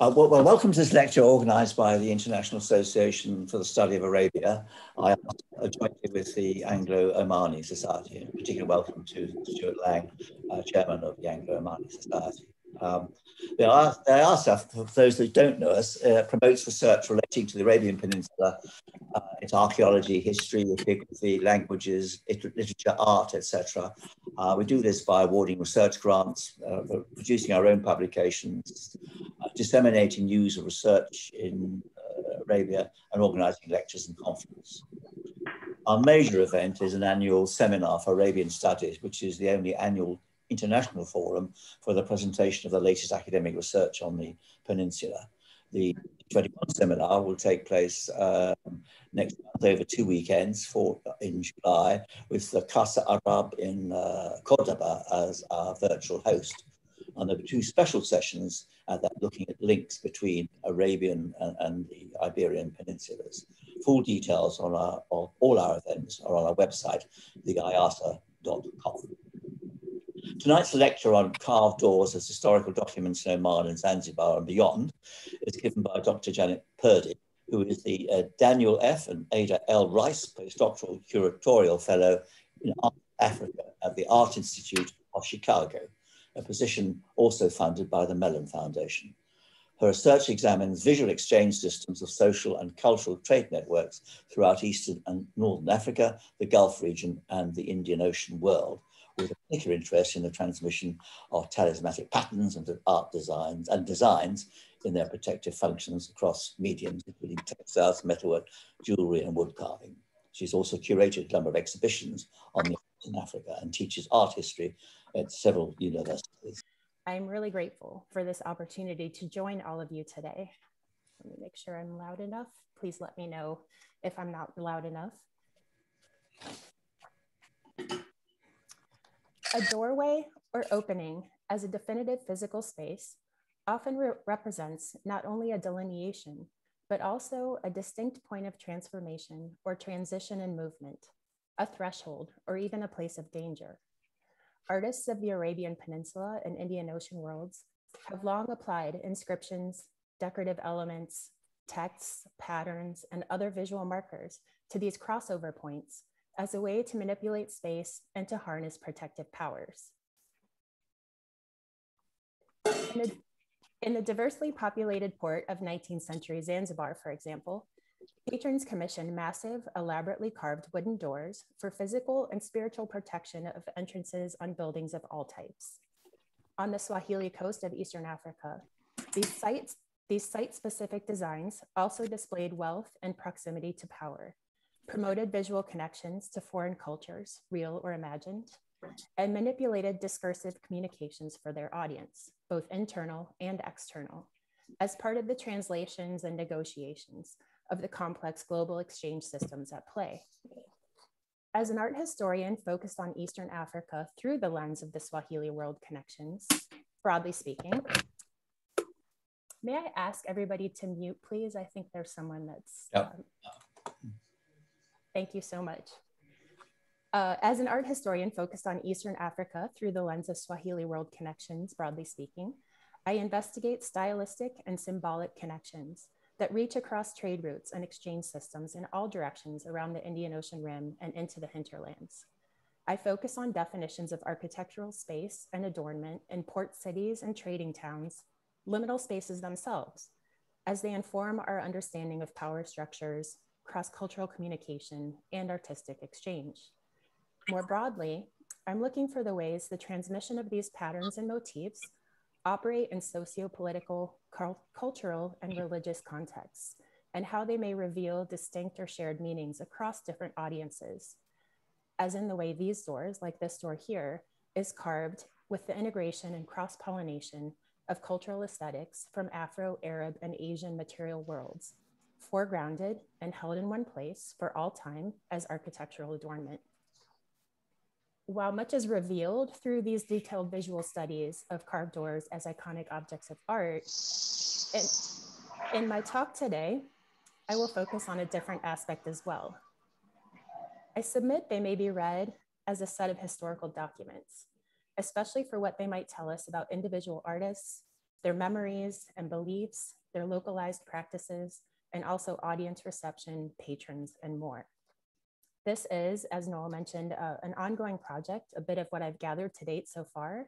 Uh, well, well, welcome to this lecture organised by the International Association for the Study of Arabia. I am jointly with the Anglo-Omani Society. A particular welcome to Stuart Laing, uh, Chairman of the Anglo-Omani Society. Um, the, IASA, for those that don't know us, uh, promotes research relating to the Arabian Peninsula, uh, its archaeology, history, epigraphy, languages, literature, art, etc. Uh, we do this by awarding research grants, uh, producing our own publications, uh, disseminating news of research in uh, Arabia, and organizing lectures and conferences. Our major event is an annual seminar for Arabian Studies, which is the only annual international forum for the presentation of the latest academic research on the peninsula. The 21 seminar will take place um, next month over two weekends in July with the Casa Arab in uh, Cordoba as our virtual host. And there be two special sessions uh, that looking at links between Arabian and, and the Iberian peninsulas. Full details on, our, on all our events are on our website, theiasa.com. Tonight's lecture on carved doors as historical documents in Oman and Zanzibar and beyond is given by Dr. Janet Purdy, who is the uh, Daniel F. and Ada L. Rice postdoctoral curatorial fellow in Africa at the Art Institute of Chicago, a position also funded by the Mellon Foundation. Her research examines visual exchange systems of social and cultural trade networks throughout Eastern and Northern Africa, the Gulf region, and the Indian Ocean world, with a particular interest in the transmission of talismanic patterns and art designs and designs in their protective functions across mediums, including textiles, metalwork, jewelry, and wood carving. She's also curated a number of exhibitions on the in Africa and teaches art history at several universities. I'm really grateful for this opportunity to join all of you today. Let me make sure I'm loud enough. Please let me know if I'm not loud enough. A doorway or opening as a definitive physical space often re represents not only a delineation, but also a distinct point of transformation or transition and movement, a threshold, or even a place of danger. Artists of the Arabian Peninsula and Indian Ocean worlds have long applied inscriptions, decorative elements, texts, patterns, and other visual markers to these crossover points as a way to manipulate space and to harness protective powers. In the, in the diversely populated port of 19th century Zanzibar, for example, patrons commissioned massive, elaborately carved wooden doors for physical and spiritual protection of entrances on buildings of all types. On the Swahili coast of Eastern Africa, these sites these site-specific designs also displayed wealth and proximity to power, promoted visual connections to foreign cultures, real or imagined, and manipulated discursive communications for their audience, both internal and external, as part of the translations and negotiations of the complex global exchange systems at play. As an art historian focused on Eastern Africa through the lens of the Swahili world connections, broadly speaking, may I ask everybody to mute, please? I think there's someone that's yep. um, Thank you so much. Uh, as an art historian focused on Eastern Africa through the lens of Swahili world connections, broadly speaking, I investigate stylistic and symbolic connections that reach across trade routes and exchange systems in all directions around the Indian Ocean Rim and into the hinterlands. I focus on definitions of architectural space and adornment in port cities and trading towns, liminal spaces themselves, as they inform our understanding of power structures, cross-cultural communication, and artistic exchange. More broadly, I'm looking for the ways the transmission of these patterns and motifs operate in socio-political, cultural, and religious contexts, and how they may reveal distinct or shared meanings across different audiences, as in the way these doors, like this door here, is carved with the integration and cross-pollination of cultural aesthetics from Afro, Arab, and Asian material worlds, foregrounded and held in one place for all time as architectural adornment. While much is revealed through these detailed visual studies of carved doors as iconic objects of art, in, in my talk today, I will focus on a different aspect as well. I submit they may be read as a set of historical documents, especially for what they might tell us about individual artists, their memories and beliefs, their localized practices, and also audience reception, patrons, and more. This is, as Noel mentioned, uh, an ongoing project, a bit of what I've gathered to date so far,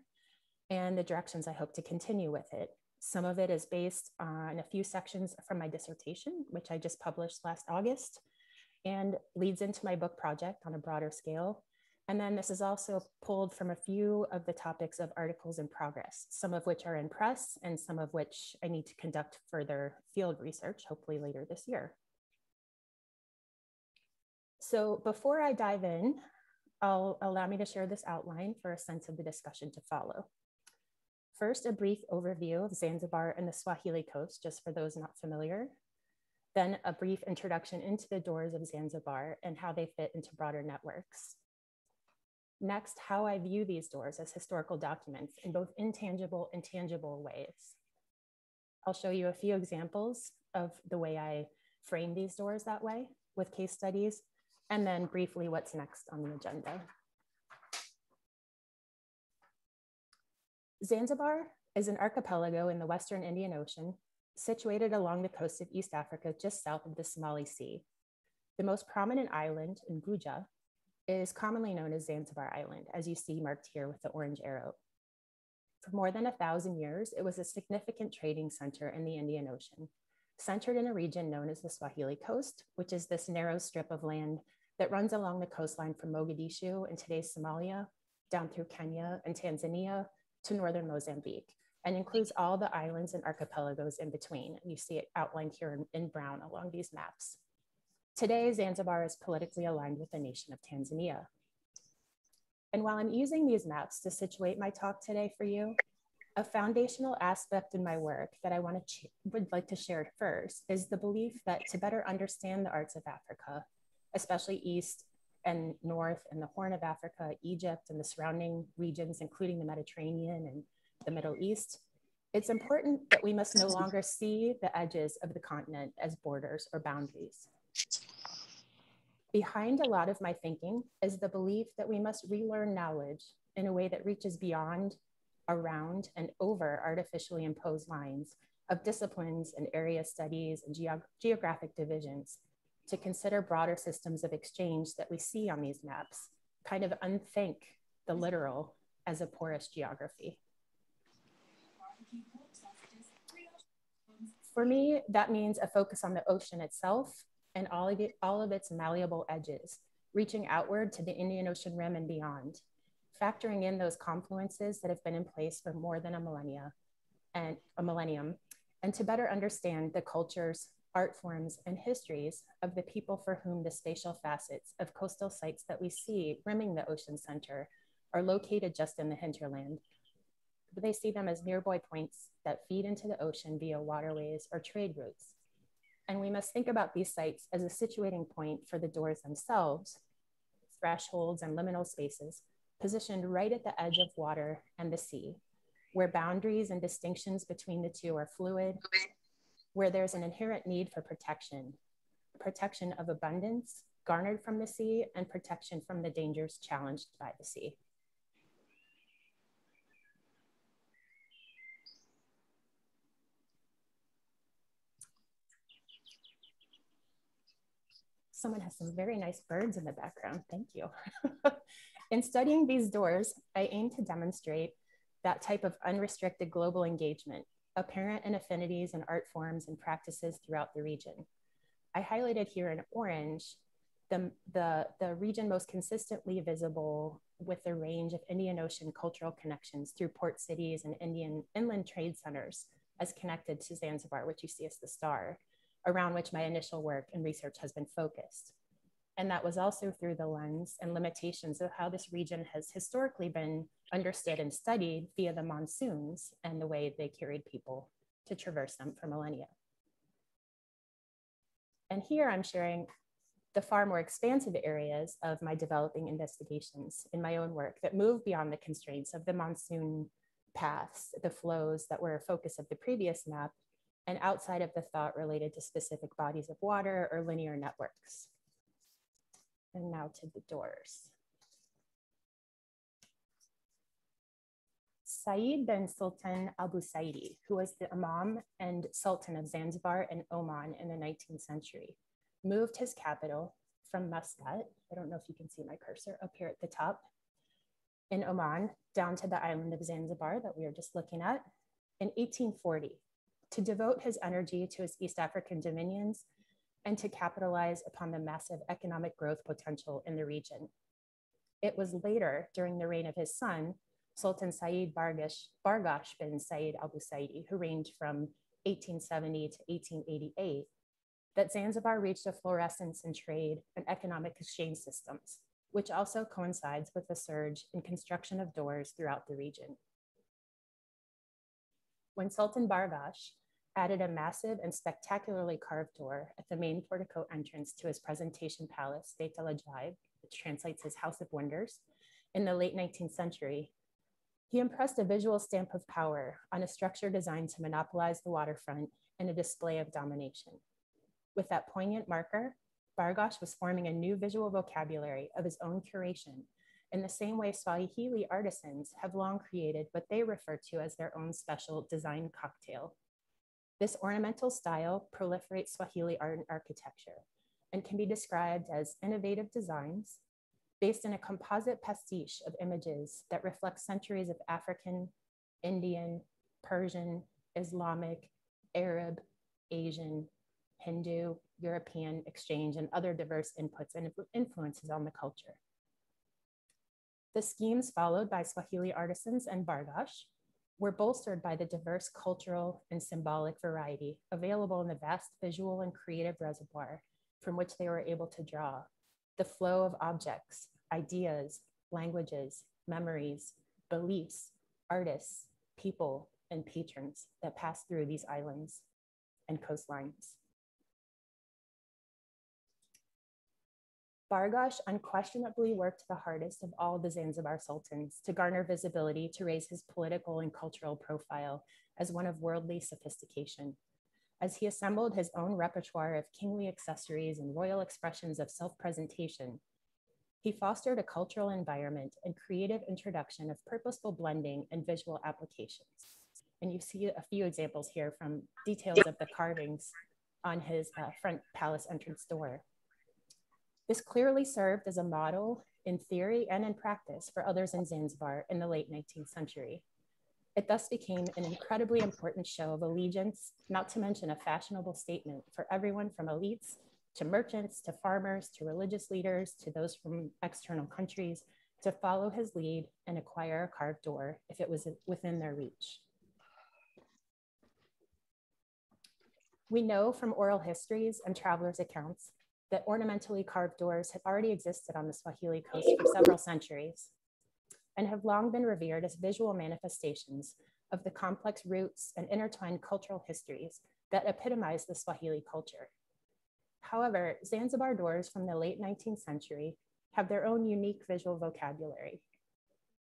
and the directions I hope to continue with it. Some of it is based on a few sections from my dissertation, which I just published last August, and leads into my book project on a broader scale. And then this is also pulled from a few of the topics of articles in progress, some of which are in press and some of which I need to conduct further field research, hopefully later this year. So before I dive in, I'll allow me to share this outline for a sense of the discussion to follow. First, a brief overview of Zanzibar and the Swahili coast, just for those not familiar. Then a brief introduction into the doors of Zanzibar and how they fit into broader networks. Next, how I view these doors as historical documents in both intangible and tangible ways. I'll show you a few examples of the way I frame these doors that way with case studies, and then briefly what's next on the agenda. Zanzibar is an archipelago in the Western Indian Ocean, situated along the coast of East Africa, just south of the Somali Sea. The most prominent island, Unguja, is commonly known as Zanzibar Island, as you see marked here with the orange arrow. For more than a thousand years, it was a significant trading center in the Indian Ocean, centered in a region known as the Swahili Coast, which is this narrow strip of land that runs along the coastline from Mogadishu in today's Somalia, down through Kenya and Tanzania, to northern Mozambique and includes all the islands and archipelagos in between. You see it outlined here in, in brown along these maps. Today, Zanzibar is politically aligned with the nation of Tanzania. And while I'm using these maps to situate my talk today for you, a foundational aspect in my work that I want to would like to share first is the belief that to better understand the arts of Africa, especially East and North and the Horn of Africa, Egypt and the surrounding regions, including the Mediterranean and the Middle East, it's important that we must no longer see the edges of the continent as borders or boundaries. Behind a lot of my thinking is the belief that we must relearn knowledge in a way that reaches beyond, around, and over artificially imposed lines of disciplines and area studies and geog geographic divisions to consider broader systems of exchange that we see on these maps, kind of unthink the literal as a porous geography. For me, that means a focus on the ocean itself and all of, it, all of its malleable edges, reaching outward to the Indian Ocean rim and beyond, factoring in those confluences that have been in place for more than a millennia and a millennium, and to better understand the cultures, art forms, and histories of the people for whom the spatial facets of coastal sites that we see rimming the ocean center are located just in the hinterland. They see them as nearby points that feed into the ocean via waterways or trade routes. And we must think about these sites as a situating point for the doors themselves, thresholds and liminal spaces positioned right at the edge of water and the sea, where boundaries and distinctions between the two are fluid where there's an inherent need for protection, protection of abundance garnered from the sea and protection from the dangers challenged by the sea. Someone has some very nice birds in the background, thank you. in studying these doors, I aim to demonstrate that type of unrestricted global engagement apparent in affinities and art forms and practices throughout the region. I highlighted here in orange the, the, the region most consistently visible with the range of Indian Ocean cultural connections through port cities and Indian inland trade centers as connected to Zanzibar, which you see as the star, around which my initial work and research has been focused. And that was also through the lens and limitations of how this region has historically been understood and studied via the monsoons and the way they carried people to traverse them for millennia. And here I'm sharing the far more expansive areas of my developing investigations in my own work that move beyond the constraints of the monsoon paths, the flows that were a focus of the previous map, and outside of the thought related to specific bodies of water or linear networks. And now to the doors. Said bin Sultan Al Busaidi, who was the Imam and Sultan of Zanzibar and Oman in the 19th century, moved his capital from Muscat, I don't know if you can see my cursor up here at the top, in Oman down to the island of Zanzibar that we were just looking at in 1840 to devote his energy to his East African dominions and to capitalize upon the massive economic growth potential in the region. It was later, during the reign of his son, Sultan Said Bargash, Bargash bin Said al Busaidi, who reigned from 1870 to 1888, that Zanzibar reached a fluorescence in trade and economic exchange systems, which also coincides with the surge in construction of doors throughout the region. When Sultan Bargash added a massive and spectacularly carved door at the main portico entrance to his presentation palace, Beit al which translates as House of Wonders, in the late 19th century, he impressed a visual stamp of power on a structure designed to monopolize the waterfront and a display of domination. With that poignant marker, Bargash was forming a new visual vocabulary of his own curation in the same way Swahili artisans have long created what they refer to as their own special design cocktail. This ornamental style proliferates Swahili art and architecture and can be described as innovative designs based in a composite pastiche of images that reflect centuries of African, Indian, Persian, Islamic, Arab, Asian, Hindu, European exchange, and other diverse inputs and influences on the culture. The schemes followed by Swahili artisans and Bargash were bolstered by the diverse cultural and symbolic variety available in the vast visual and creative reservoir from which they were able to draw the flow of objects, ideas, languages, memories, beliefs, artists, people, and patrons that pass through these islands and coastlines. Bargash unquestionably worked the hardest of all the Zanzibar sultans to garner visibility to raise his political and cultural profile as one of worldly sophistication as he assembled his own repertoire of kingly accessories and royal expressions of self presentation. He fostered a cultural environment and creative introduction of purposeful blending and visual applications. And you see a few examples here from details of the carvings on his uh, front palace entrance door. This clearly served as a model in theory and in practice for others in Zanzibar in the late 19th century. It thus became an incredibly important show of allegiance, not to mention a fashionable statement for everyone from elites to merchants to farmers to religious leaders to those from external countries to follow his lead and acquire a carved door if it was within their reach. We know from oral histories and travelers' accounts that ornamentally carved doors have already existed on the Swahili coast for several centuries, and have long been revered as visual manifestations of the complex roots and intertwined cultural histories that epitomize the Swahili culture. However, Zanzibar doors from the late 19th century have their own unique visual vocabulary,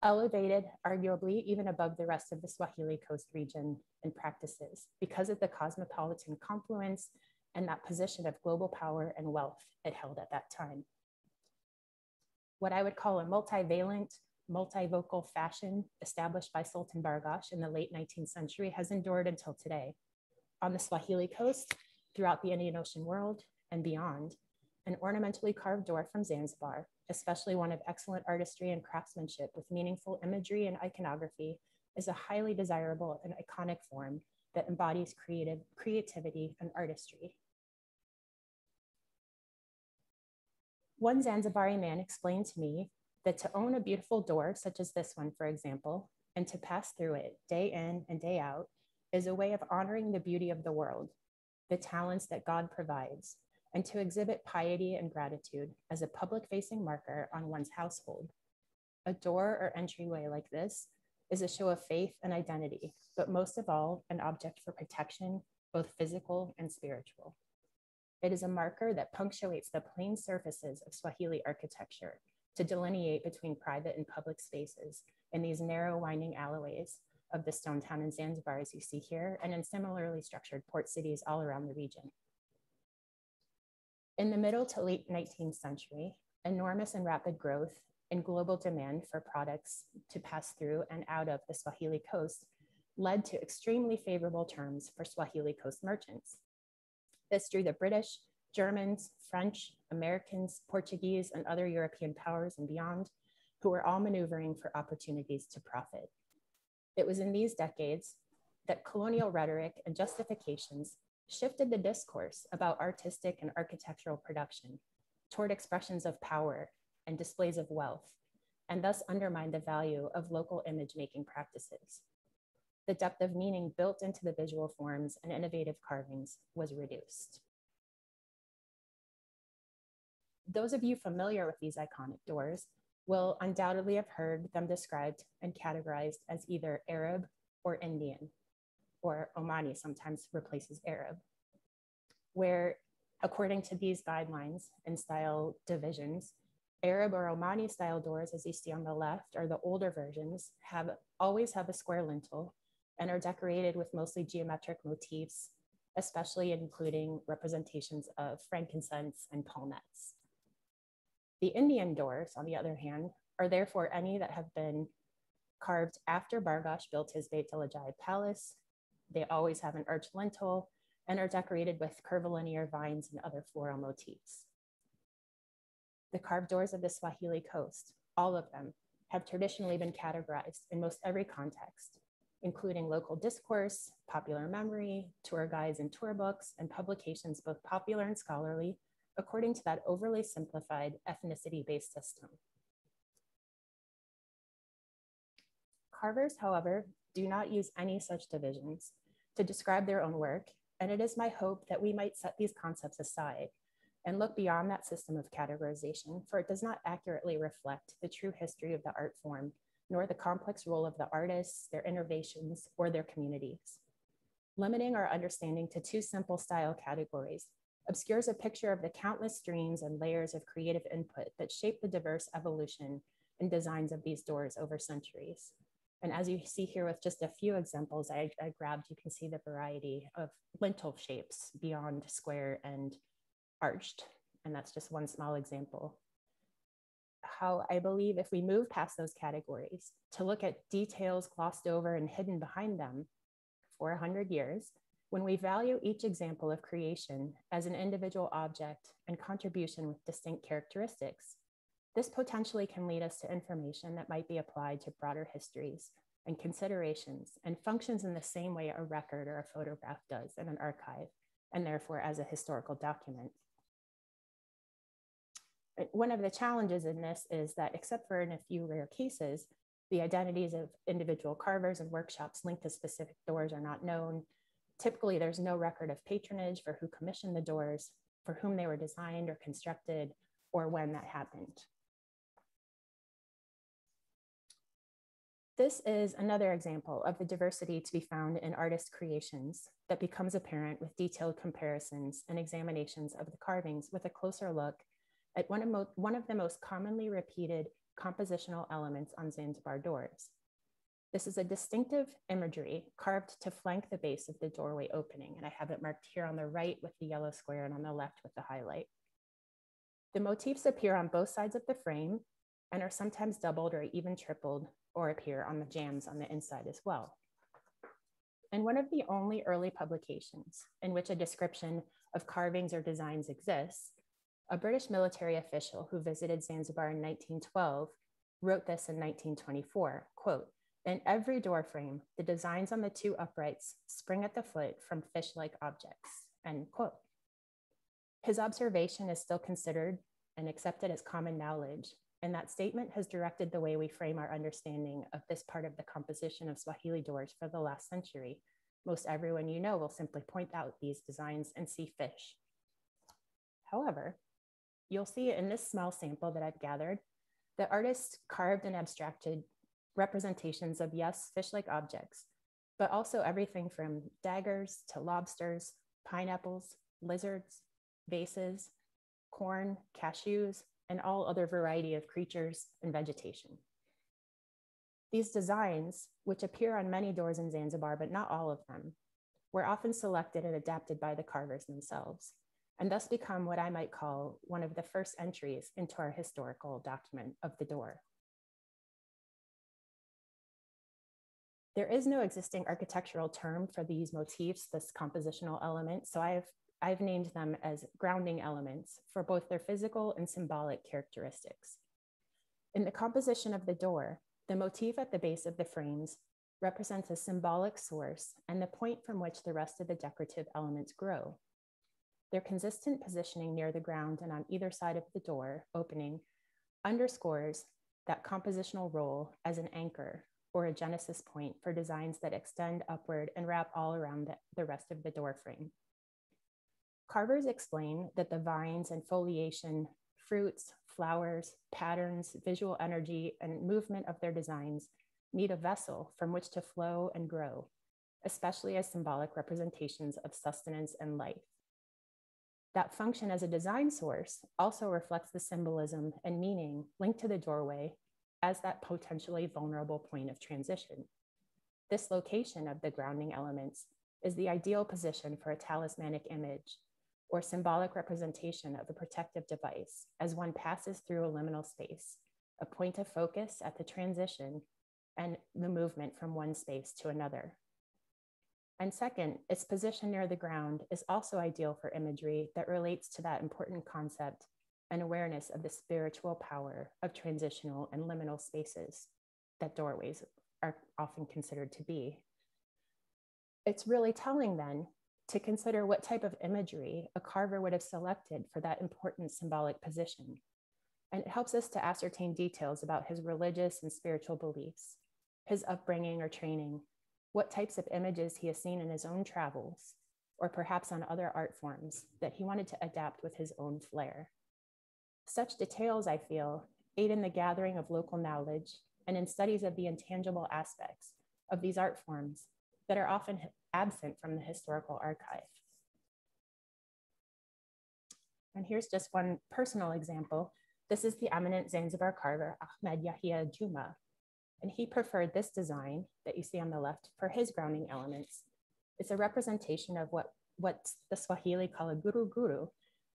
elevated arguably even above the rest of the Swahili coast region and practices because of the cosmopolitan confluence and that position of global power and wealth it held at that time. What I would call a multivalent multivocal fashion established by Sultan Bargash in the late 19th century has endured until today. On the Swahili coast, throughout the Indian Ocean world, and beyond, an ornamentally carved door from Zanzibar, especially one of excellent artistry and craftsmanship with meaningful imagery and iconography, is a highly desirable and iconic form that embodies creative creativity and artistry. One Zanzibari man explained to me that to own a beautiful door, such as this one, for example, and to pass through it day in and day out is a way of honoring the beauty of the world, the talents that God provides, and to exhibit piety and gratitude as a public facing marker on one's household. A door or entryway like this is a show of faith and identity, but most of all, an object for protection, both physical and spiritual. It is a marker that punctuates the plain surfaces of Swahili architecture to delineate between private and public spaces in these narrow winding alleyways of the stone town in Zanzibar, as you see here, and in similarly structured port cities all around the region. In the middle to late 19th century, enormous and rapid growth and global demand for products to pass through and out of the Swahili coast led to extremely favorable terms for Swahili coast merchants. This drew the British, Germans, French, Americans, Portuguese, and other European powers and beyond, who were all maneuvering for opportunities to profit. It was in these decades that colonial rhetoric and justifications shifted the discourse about artistic and architectural production toward expressions of power and displays of wealth, and thus undermined the value of local image making practices. The depth of meaning built into the visual forms and innovative carvings was reduced. Those of you familiar with these iconic doors will undoubtedly have heard them described and categorized as either Arab or Indian, or Omani sometimes replaces Arab, where according to these guidelines and style divisions, Arab or Omani style doors, as you see on the left, are the older versions, have always have a square lintel and are decorated with mostly geometric motifs, especially including representations of frankincense and palmettes. The Indian doors, on the other hand, are therefore any that have been carved after Bargash built his Beit el Ajaib palace. They always have an arched lintel and are decorated with curvilinear vines and other floral motifs. The carved doors of the Swahili coast, all of them, have traditionally been categorized in most every context, including local discourse, popular memory, tour guides and tour books, and publications both popular and scholarly, according to that overly simplified ethnicity-based system. Carvers, however, do not use any such divisions to describe their own work, and it is my hope that we might set these concepts aside and look beyond that system of categorization, for it does not accurately reflect the true history of the art form, nor the complex role of the artists, their innovations, or their communities. Limiting our understanding to two simple style categories obscures a picture of the countless streams and layers of creative input that shape the diverse evolution and designs of these doors over centuries. And as you see here with just a few examples I, I grabbed, you can see the variety of lintel shapes beyond square and arched. And that's just one small example. How I believe if we move past those categories to look at details glossed over and hidden behind them for 100 years, when we value each example of creation as an individual object and contribution with distinct characteristics, this potentially can lead us to information that might be applied to broader histories and considerations and functions in the same way a record or a photograph does in an archive, and therefore as a historical document. One of the challenges in this is that, except for in a few rare cases, the identities of individual carvers and workshops linked to specific doors are not known, Typically, there's no record of patronage for who commissioned the doors, for whom they were designed or constructed, or when that happened. This is another example of the diversity to be found in artist creations that becomes apparent with detailed comparisons and examinations of the carvings with a closer look at one of, one of the most commonly repeated compositional elements on Zanzibar doors, this is a distinctive imagery carved to flank the base of the doorway opening. And I have it marked here on the right with the yellow square and on the left with the highlight. The motifs appear on both sides of the frame and are sometimes doubled or even tripled or appear on the jambs on the inside as well. And one of the only early publications in which a description of carvings or designs exists, a British military official who visited Zanzibar in 1912 wrote this in 1924, quote, in every door frame, the designs on the two uprights spring at the foot from fish-like objects, end quote. His observation is still considered and accepted as common knowledge, and that statement has directed the way we frame our understanding of this part of the composition of Swahili doors for the last century. Most everyone you know will simply point out these designs and see fish. However, you'll see in this small sample that I've gathered, the artist carved and abstracted representations of, yes, fish like objects, but also everything from daggers to lobsters, pineapples, lizards, vases, corn, cashews, and all other variety of creatures and vegetation. These designs, which appear on many doors in Zanzibar, but not all of them, were often selected and adapted by the carvers themselves. And thus become what I might call one of the first entries into our historical document of the door. There is no existing architectural term for these motifs, this compositional element, so I've, I've named them as grounding elements for both their physical and symbolic characteristics. In the composition of the door, the motif at the base of the frames represents a symbolic source and the point from which the rest of the decorative elements grow. Their consistent positioning near the ground and on either side of the door opening underscores that compositional role as an anchor or a genesis point for designs that extend upward and wrap all around the, rest of the door frame. Carvers explain that the vines and foliation, fruits, flowers, patterns, visual energy, and movement of their designs need a vessel from which to flow and grow, especially as symbolic representations of sustenance and life. That function as a design source also reflects the symbolism and meaning linked to the doorway as that potentially vulnerable point of transition. This location of the grounding elements is the ideal position for a talismanic image or symbolic representation of a protective device as one passes through a liminal space, a point of focus at the transition and the movement from one space to another. And second, its position near the ground is also ideal for imagery that relates to that important concept and awareness of the spiritual power of transitional and liminal spaces that doorways are often considered to be. It's really telling then to consider what type of imagery a carver would have selected for that important symbolic position. And it helps us to ascertain details about his religious and spiritual beliefs, his upbringing or training, what types of images he has seen in his own travels, or perhaps on other art forms that he wanted to adapt with his own flair. Such details, I feel, aid in the gathering of local knowledge and in studies of the intangible aspects of these art forms that are often absent from the historical archive. And here's just one personal example. This is the eminent Zanzibar carver, Ahmed Yahya Juma, and he preferred this design that you see on the left for his grounding elements. It's a representation of what, what the Swahili call a guru guru,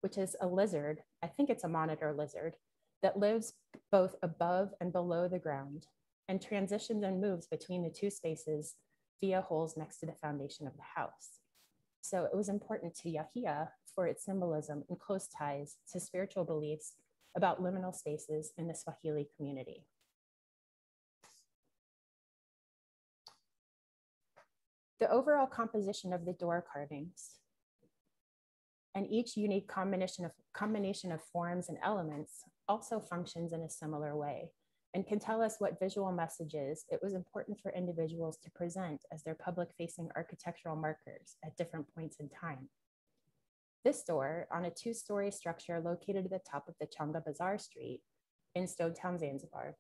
which is a lizard, I think it's a monitor lizard, that lives both above and below the ground and transitions and moves between the two spaces via holes next to the foundation of the house. So it was important to Yahya for its symbolism and close ties to spiritual beliefs about liminal spaces in the Swahili community. The overall composition of the door carvings and each unique combination of, combination of forms and elements also functions in a similar way and can tell us what visual messages it was important for individuals to present as their public facing architectural markers at different points in time. This door, on a two story structure located at the top of the Changa Bazaar Street in Stone Town, Zanzibar,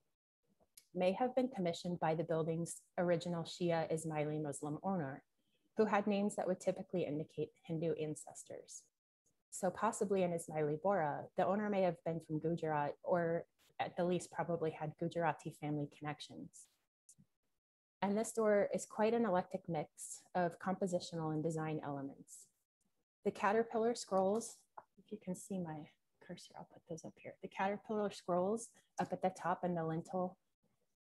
may have been commissioned by the building's original Shia Ismaili Muslim owner, who had names that would typically indicate Hindu ancestors. So possibly an Ismaili Bohra, the owner may have been from Gujarat or at the least probably had Gujarati family connections. And this door is quite an eclectic mix of compositional and design elements. The caterpillar scrolls, if you can see my cursor, I'll put those up here. The caterpillar scrolls up at the top and the lintel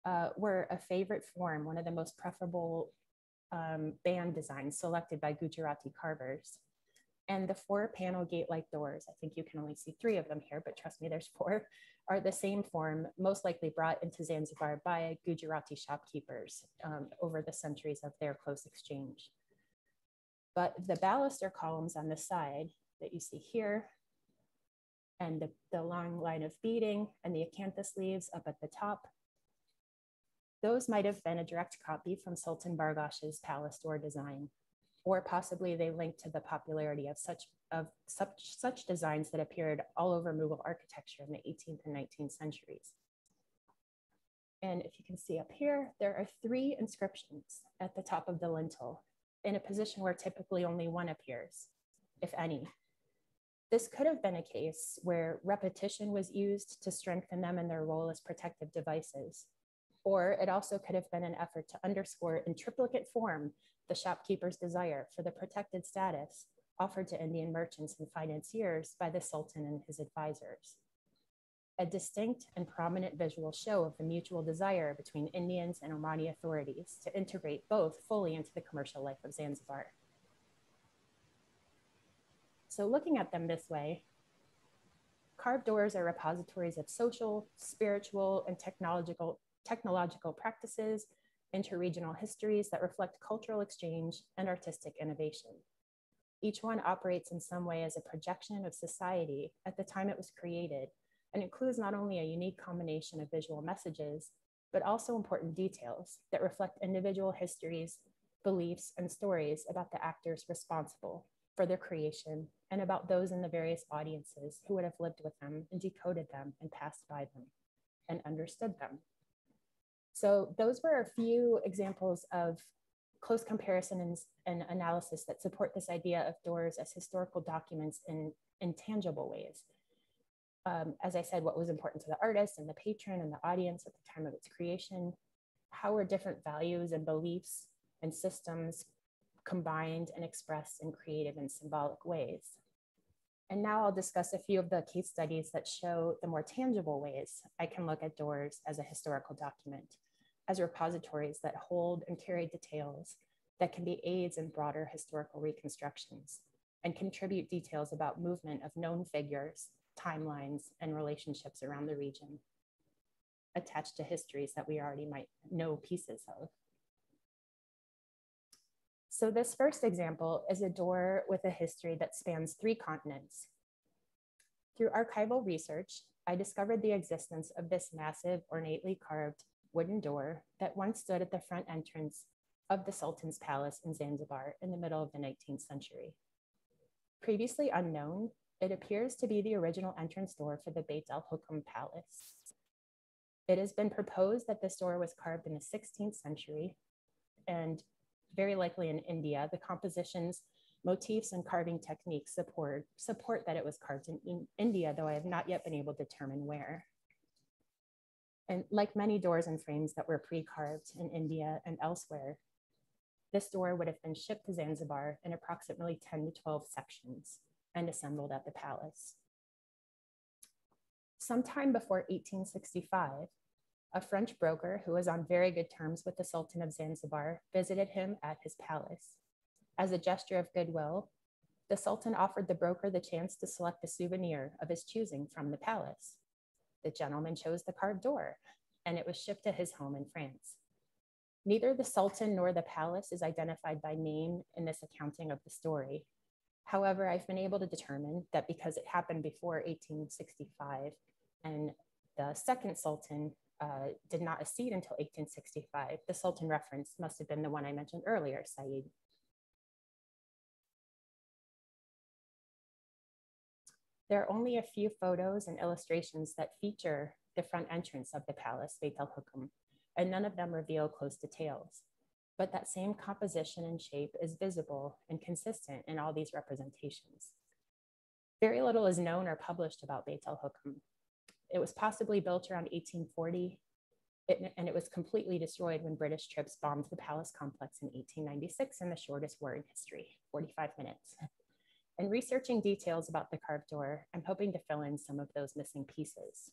uh, were a favorite form, one of the most preferable um, band designs selected by Gujarati carvers. And the four panel gate-like doors, I think you can only see three of them here, but trust me, there's four, are the same form, most likely brought into Zanzibar by Gujarati shopkeepers um, over the centuries of their close exchange. But the baluster columns on the side that you see here and the, the long line of beading and the acanthus leaves up at the top those might have been a direct copy from Sultan Bargash's palace door design, or possibly they linked to the popularity of such, of such, such designs that appeared all over Mughal architecture in the 18th and 19th centuries. And if you can see up here, there are three inscriptions at the top of the lintel in a position where typically only one appears, if any. This could have been a case where repetition was used to strengthen them in their role as protective devices, or it also could have been an effort to underscore in triplicate form the shopkeeper's desire for the protected status offered to Indian merchants and financiers by the Sultan and his advisors. A distinct and prominent visual show of the mutual desire between Indians and Omani authorities to integrate both fully into the commercial life of Zanzibar. So looking at them this way, carved doors are repositories of social, spiritual, and technological, technological practices, interregional histories that reflect cultural exchange and artistic innovation. Each one operates in some way as a projection of society at the time it was created and includes not only a unique combination of visual messages, but also important details that reflect individual histories, beliefs, and stories about the actors responsible for their creation and about those in the various audiences who would have lived with them and decoded them and passed by them and understood them. So those were a few examples of close comparison and, and, analysis that support this idea of doors as historical documents in, in tangible ways. Um, as I said, what was important to the artist and the patron and the audience at the time of its creation, how were different values and beliefs and systems combined and expressed in creative and symbolic ways. And now I'll discuss a few of the case studies that show the more tangible ways I can look at doors as a historical document, as repositories that hold and carry details that can be aids in broader historical reconstructions and contribute details about movement of known figures, timelines, and relationships around the region attached to histories that we already might know pieces of. So this first example is a door with a history that spans three continents. Through archival research, I discovered the existence of this massive, ornately carved wooden door that once stood at the front entrance of the Sultan's Palace in Zanzibar in the middle of the 19th century. Previously unknown, it appears to be the original entrance door for the Beit al Hukum Palace. It has been proposed that this door was carved in the 16th century and very likely in India, the compositions, motifs, and carving techniques support, support that it was carved in, in India, though I have not yet been able to determine where. And like many doors and frames that were pre-carved in India and elsewhere, this door would have been shipped to Zanzibar in approximately 10 to 12 sections and assembled at the palace. Sometime before 1865, a French broker who was on very good terms with the Sultan of Zanzibar visited him at his palace. As a gesture of goodwill, the Sultan offered the broker the chance to select a souvenir of his choosing from the palace. The gentleman chose the carved door, and it was shipped to his home in France. Neither the Sultan nor the palace is identified by name in this accounting of the story. However, I've been able to determine that because it happened before 1865 and the second Sultan uh, did not accede until 1865. The Sultan reference must have been the one I mentioned earlier, Said. There are only a few photos and illustrations that feature the front entrance of the palace, Beit al-Hukum, and none of them reveal close details. But that same composition and shape is visible and consistent in all these representations. Very little is known or published about Beit al-Hukum, it was possibly built around 1840, it, and it was completely destroyed when British troops bombed the palace complex in 1896 in the shortest war in history, 45 minutes. And researching details about the carved door, I'm hoping to fill in some of those missing pieces.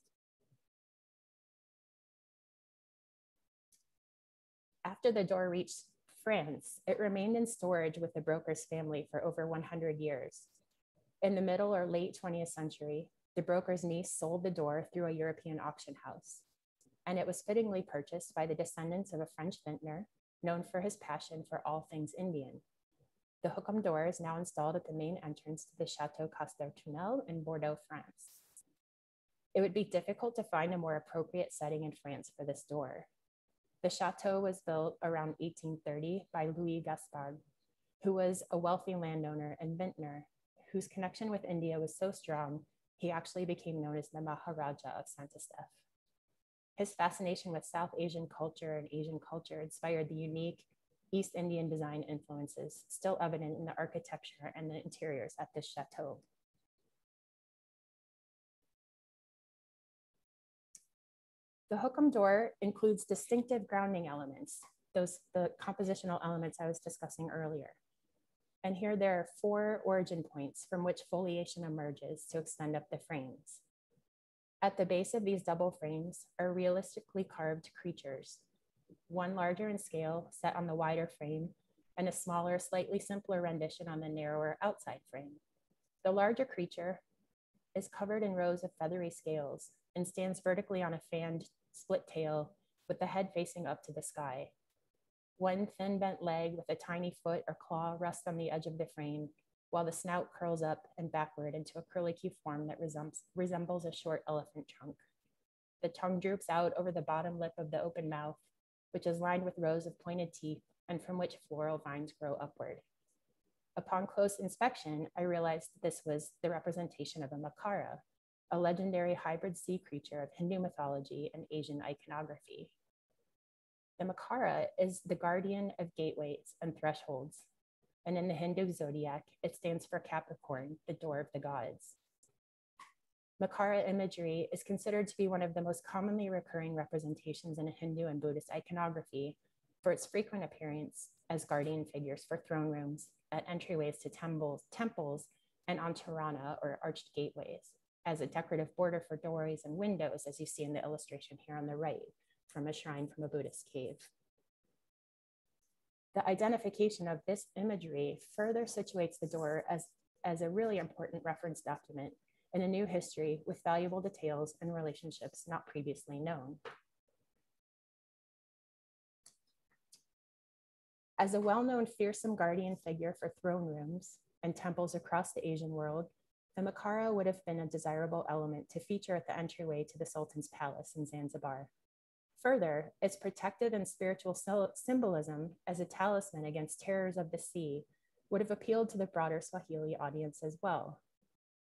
After the door reached France, it remained in storage with the broker's family for over 100 years. In the middle or late 20th century, the broker's niece sold the door through a European auction house, and it was fittingly purchased by the descendants of a French vintner known for his passion for all things Indian. The Hukum door is now installed at the main entrance to the Chateau Cos d'Estournel in Bordeaux, France. It would be difficult to find a more appropriate setting in France for this door. The chateau was built around 1830 by Louis Gaspard, who was a wealthy landowner and vintner whose connection with India was so strong he actually became known as the Maharaja of Saint-Estèphe. His fascination with South Asian culture and Asian culture inspired the unique East Indian design influences still evident in the architecture and the interiors at this chateau. The Hukum door includes distinctive grounding elements, those the compositional elements I was discussing earlier. And here there are four origin points from which foliation emerges to extend up the frames. At the base of these double frames are realistically carved creatures, one larger in scale set on the wider frame and a smaller, slightly simpler rendition on the narrower outside frame. The larger creature is covered in rows of feathery scales and stands vertically on a fanned split tail with the head facing up to the sky. One thin bent leg with a tiny foot or claw rests on the edge of the frame, while the snout curls up and backward into a curlicue form that resembles, resembles a short elephant trunk. The tongue droops out over the bottom lip of the open mouth, which is lined with rows of pointed teeth and from which floral vines grow upward. Upon close inspection, I realized this was the representation of a makara, a legendary hybrid sea creature of Hindu mythology and Asian iconography. The Makara is the guardian of gateways and thresholds. And in the Hindu zodiac, it stands for Capricorn, the door of the gods. Makara imagery is considered to be one of the most commonly recurring representations in Hindu and Buddhist iconography for its frequent appearance as guardian figures for throne rooms, at entryways to temples, temples and on Torana or arched gateways, as a decorative border for doorways and windows, as you see in the illustration here on the right from a shrine from a Buddhist cave. The identification of this imagery further situates the door as, as a really important reference document in a new history with valuable details and relationships not previously known. As a well-known fearsome guardian figure for throne rooms and temples across the Asian world, the Makara would have been a desirable element to feature at the entryway to the Sultan's palace in Zanzibar. Further, its protective and spiritual symbolism as a talisman against terrors of the sea would have appealed to the broader Swahili audience as well.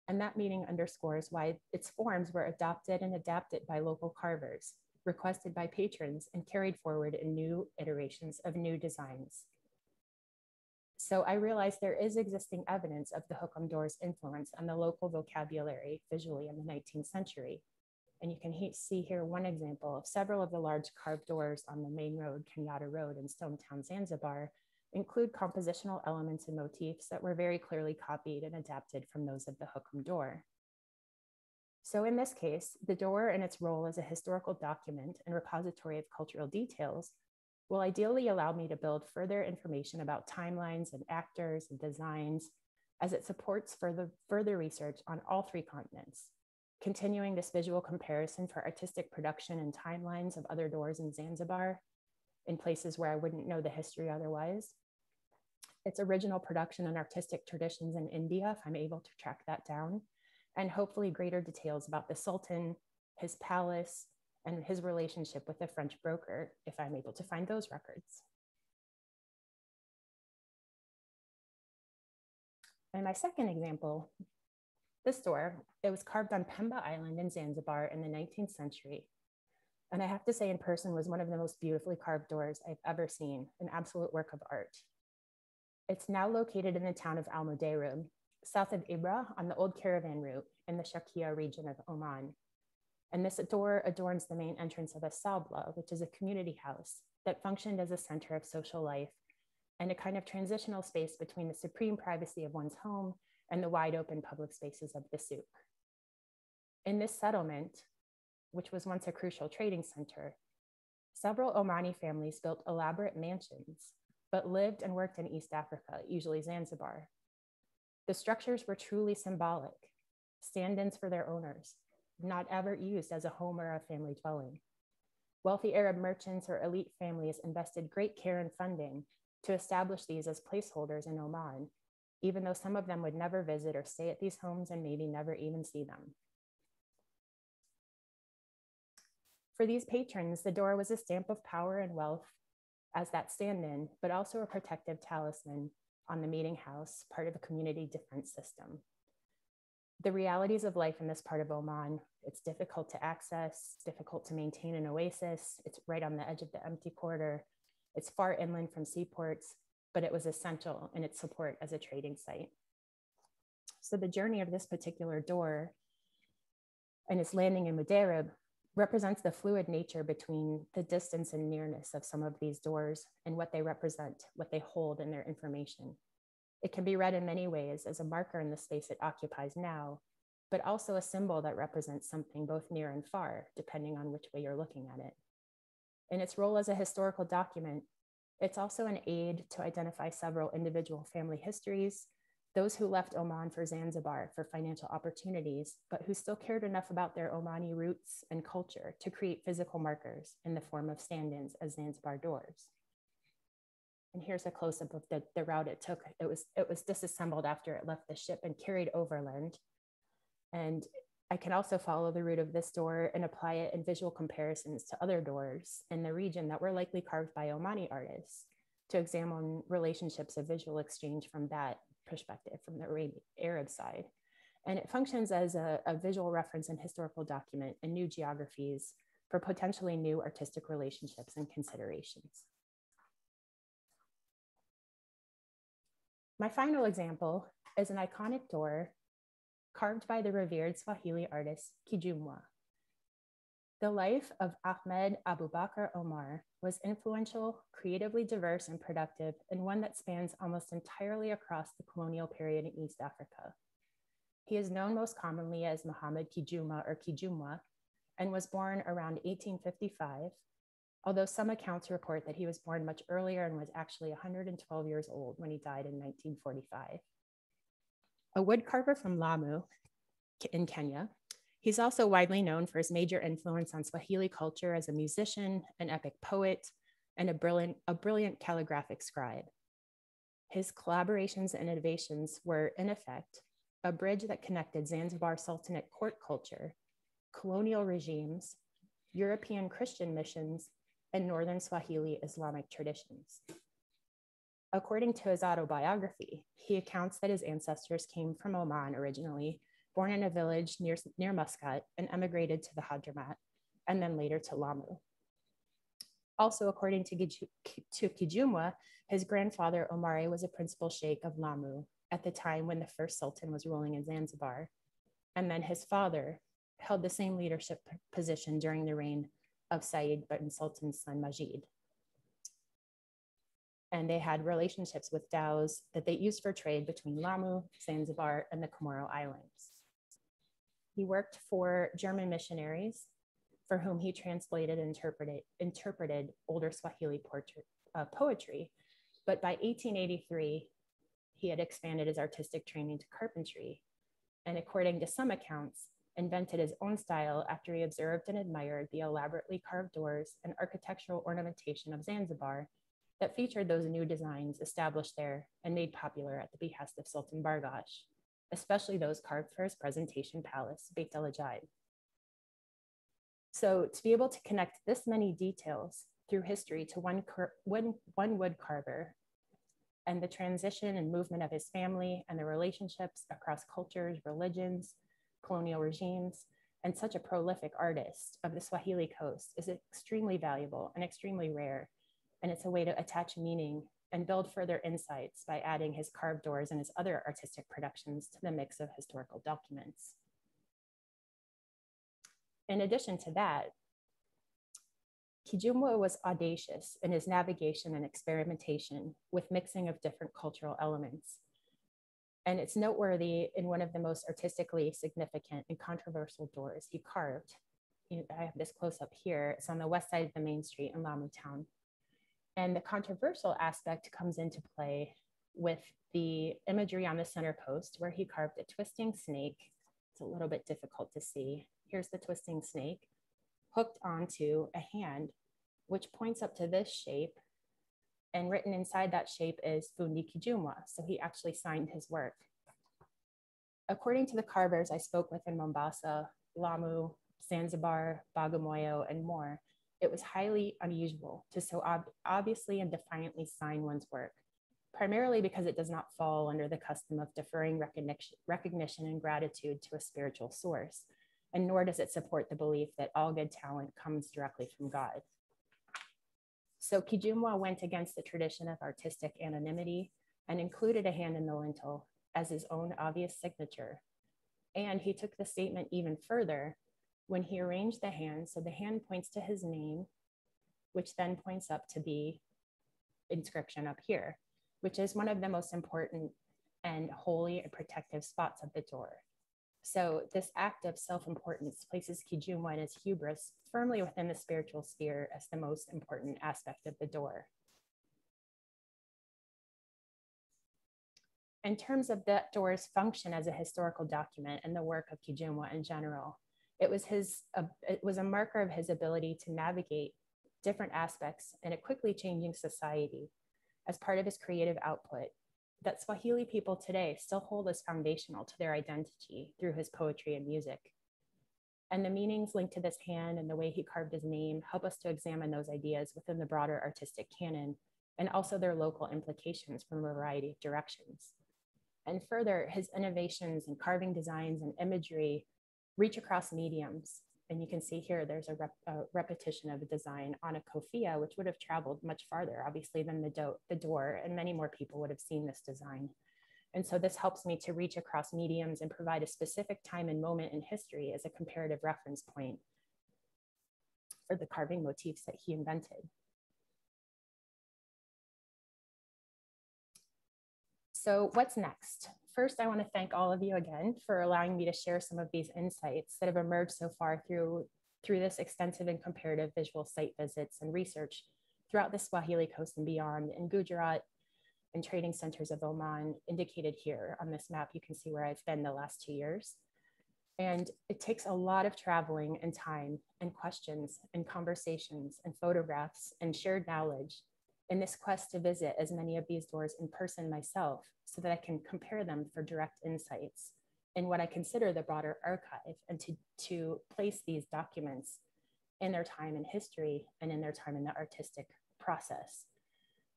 And that meaning underscores why its forms were adopted and adapted by local carvers, requested by patrons, and carried forward in new iterations of new designs. So I realized there is existing evidence of the Hukum door's influence on the local vocabulary visually in the 19th century, and you can he see here one example of several of the large carved doors on the main road, Kenyatta Road in Stonetown, Zanzibar, include compositional elements and motifs that were very clearly copied and adapted from those of the Hukum door. So in this case, the door and its role as a historical document and repository of cultural details will ideally allow me to build further information about timelines and actors and designs as it supports further, further research on all three continents, continuing this visual comparison for artistic production and timelines of other doors in Zanzibar in places where I wouldn't know the history otherwise. Its original production and artistic traditions in India, if I'm able to track that down, and hopefully greater details about the Sultan, his palace, and his relationship with the French broker, if I'm able to find those records. And my second example this door, it was carved on Pemba Island in Zanzibar in the 19th century. And I have to say in person was one of the most beautifully carved doors I've ever seen, an absolute work of art. It's now located in the town of Al Mudayrib, south of Ibra on the old caravan route in the Sharqiya region of Oman. And this door adorns the main entrance of a sabla, which is a community house that functioned as a center of social life and a kind of transitional space between the supreme privacy of one's home and the wide open public spaces of the souk. In this settlement, which was once a crucial trading center, several Omani families built elaborate mansions, but lived and worked in East Africa, usually Zanzibar. The structures were truly symbolic, stand ins for their owners, not ever used as a home or a family dwelling. Wealthy Arab merchants or elite families invested great care and funding to establish these as placeholders in Oman even though some of them would never visit or stay at these homes and maybe never even see them. For these patrons, the door was a stamp of power and wealth as that stand in, but also a protective talisman on the meeting house, part of a community defense system. The realities of life in this part of Oman, it's difficult to access, difficult to maintain an oasis. It's right on the edge of the empty quarter. It's far inland from seaports, but it was essential in its support as a trading site. So the journey of this particular door and its landing in Mudayrib represents the fluid nature between the distance and nearness of some of these doors and what they represent, what they hold in their information. It can be read in many ways as a marker in the space it occupies now, but also a symbol that represents something both near and far, depending on which way you're looking at it. In its role as a historical document, it's also an aid to identify several individual family histories, those who left Oman for Zanzibar for financial opportunities, but who still cared enough about their Omani roots and culture to create physical markers in the form of stand-ins as Zanzibar doors. And here's a close-up of the, the route it took. It was, it was disassembled after it left the ship and carried overland. And I can also follow the route of this door and apply it in visual comparisons to other doors in the region that were likely carved by Omani artists to examine relationships of visual exchange from that perspective, from the Arab side. And it functions as a, a visual reference and historical document in new geographies for potentially new artistic relationships and considerations. My final example is an iconic door carved by the revered Swahili artist Kijumwa. The life of Ahmed Abubakar Omar was influential, creatively diverse, and productive, and one that spans almost entirely across the colonial period in East Africa. He is known most commonly as Muhammad Kijuma or Kijumwa, and was born around 1855, although some accounts report that he was born much earlier and was actually 112 years old when he died in 1945 a woodcarver from Lamu in Kenya. He's also widely known for his major influence on Swahili culture as a musician, an epic poet, and a brilliant, a brilliant calligraphic scribe. His collaborations and innovations were, in effect, a bridge that connected Zanzibar Sultanate court culture, colonial regimes, European Christian missions, and Northern Swahili Islamic traditions. According to his autobiography, he accounts that his ancestors came from Oman originally, born in a village near, near Muscat, and emigrated to the Hadramaut, and then later to Lamu. Also, according to, to Kijumwa, his grandfather Omari was a principal sheikh of Lamu at the time when the first sultan was ruling in Zanzibar. And then his father held the same leadership position during the reign of Said bin Sultan's son Majid and they had relationships with dhows that they used for trade between Lamu, Zanzibar, and the Comoro Islands. He worked for German missionaries for whom he translated and interpreted, interpreted older Swahili uh, poetry. But by 1883, he had expanded his artistic training to carpentry. And according to some accounts, invented his own style after he observed and admired the elaborately carved doors and architectural ornamentation of Zanzibar that featured those new designs established there and made popular at the behest of Sultan Bargash, especially those carved for his presentation palace, Beit el Ajaib. So to be able to connect this many details through history to one, one, one wood carver and the transition and movement of his family and the relationships across cultures, religions, colonial regimes, and such a prolific artist of the Swahili coast is extremely valuable and extremely rare and it's a way to attach meaning and build further insights by adding his carved doors and his other artistic productions to the mix of historical documents. In addition to that, Kijumwa was audacious in his navigation and experimentation with mixing of different cultural elements. And it's noteworthy in one of the most artistically significant and controversial doors he carved. I have this close up here. It's on the west side of the main street in Lamu town. And the controversial aspect comes into play with the imagery on the center post where he carved a twisting snake. It's a little bit difficult to see. Here's the twisting snake hooked onto a hand, which points up to this shape. And written inside that shape is Fundi Kijumwa. So he actually signed his work. According to the carvers I spoke with in Mombasa, Lamu, Zanzibar, Bagamoyo, and more, it was highly unusual to so ob- obviously and defiantly sign one's work, primarily because it does not fall under the custom of deferring recognition, recognition and gratitude to a spiritual source, and nor does it support the belief that all good talent comes directly from God. So Kijumwa went against the tradition of artistic anonymity and included a hand in the lintel as his own obvious signature. And he took the statement even further when he arranged the hand, so the hand points to his name, which then points up to the inscription up here, which is one of the most important and holy and protective spots of the door. So this act of self-importance places Kijumwa and his hubris firmly within the spiritual sphere as the most important aspect of the door. In terms of that door's function as a historical document and the work of Kijumwa in general, it was, his, uh, it was a marker of his ability to navigate different aspects in a quickly changing society as part of his creative output that Swahili people today still hold as foundational to their identity through his poetry and music. And the meanings linked to this hand and the way he carved his name help us to examine those ideas within the broader artistic canon and also their local implications from a variety of directions. And further, his innovations in carving designs and imagery reach across mediums. And you can see here, there's a, rep, a repetition of a design on a kofia, which would have traveled much farther, obviously, than the, do the door, and many more people would have seen this design. And so this helps me to reach across mediums and provide a specific time and moment in history as a comparative reference point for the carving motifs that he invented. So what's next? First, I want to thank all of you again for allowing me to share some of these insights that have emerged so far through, through this extensive and comparative visual site visits and research throughout the Swahili coast and beyond in Gujarat and trading centers of Oman indicated here on this map. You can see where I've been the last two years. And it takes a lot of traveling and time and questions and conversations and photographs and shared knowledge in this quest to visit as many of these doors in person myself so that I can compare them for direct insights in what I consider the broader archive and to, to place these documents in their time in history and in their time in the artistic process.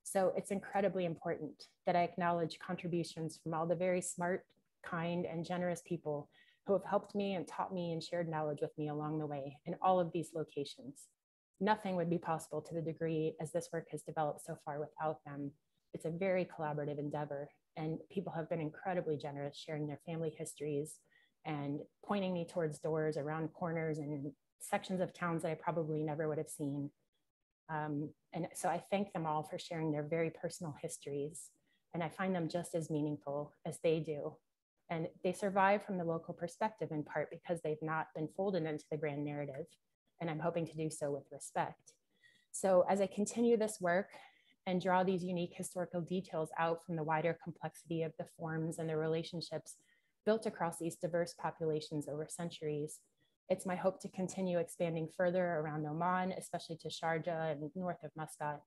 So it's incredibly important that I acknowledge contributions from all the very smart, kind, and generous people who have helped me and taught me and shared knowledge with me along the way in all of these locations nothing would be possible to the degree as this work has developed so far without them. It's a very collaborative endeavor, and people have been incredibly generous sharing their family histories and pointing me towards doors around corners and sections of towns that I probably never would have seen. Um, and so I thank them all for sharing their very personal histories, and I find them just as meaningful as they do. And they survive from the local perspective in part because they've not been folded into the grand narrative and I'm hoping to do so with respect. So as I continue this work and draw these unique historical details out from the wider complexity of the forms and the relationships built across these diverse populations over centuries, it's my hope to continue expanding further around Oman, especially to Sharjah and north of Muscat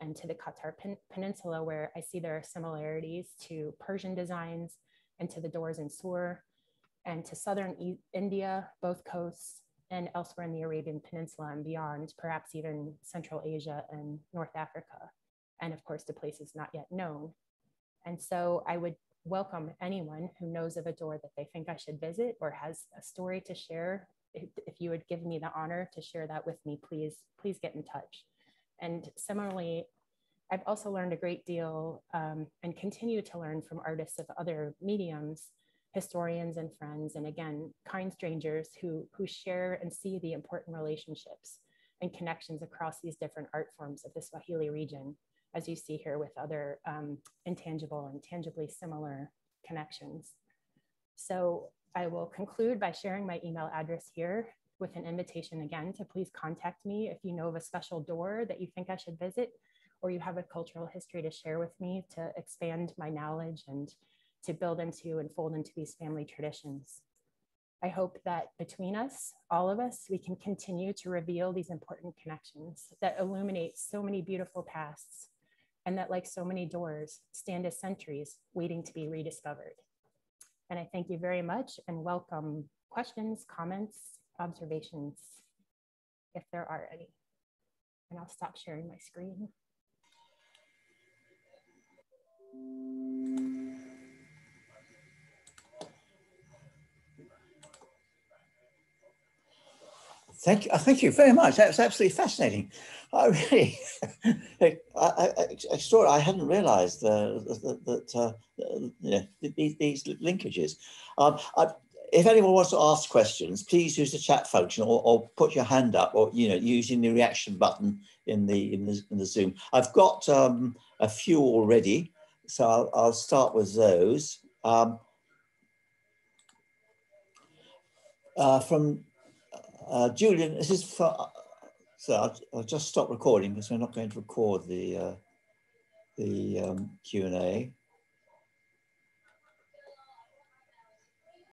and to the Qatar pen Peninsula, where I see there are similarities to Persian designs and to the doors in Sur, and to southern e India, both coasts, and elsewhere in the Arabian Peninsula and beyond, perhaps even Central Asia and North Africa, and of course to places not yet known. And so I would welcome anyone who knows of a door that they think I should visit or has a story to share. If, you would give me the honor to share that with me, please, please get in touch. And similarly, I've also learned a great deal um, and continue to learn from artists of other mediums historians and friends, and again, kind strangers who, who share and see the important relationships and connections across these different art forms of the Swahili region, as you see here with other um, intangible and tangibly similar connections. So I will conclude by sharing my email address here with an invitation again to please contact me if you know of a special door that you think I should visit or you have a cultural history to share with me to expand my knowledge and to build into and fold into these family traditions. I hope that between us, all of us, we can continue to reveal these important connections that illuminate so many beautiful pasts and that, like so many doors, stand as centuries waiting to be rediscovered. And I thank you very much and welcome questions, comments, observations, if there are any. And I'll stop sharing my screen. Thank you. Uh, thank you very much. That was absolutely fascinating. I really, I, I, I, I hadn't realized uh, that, uh, yeah, these, these linkages. Um, I, if anyone wants to ask questions, please use the chat function or, or, put your hand up or, you know, using the reaction button in the, in the, in the Zoom. I've got um, a few already, so I'll, I'll start with those. Um, uh, from uh, Julian, this is for, so I'll, I'll, just stop recording because we're not going to record the, uh, the um, Q&A.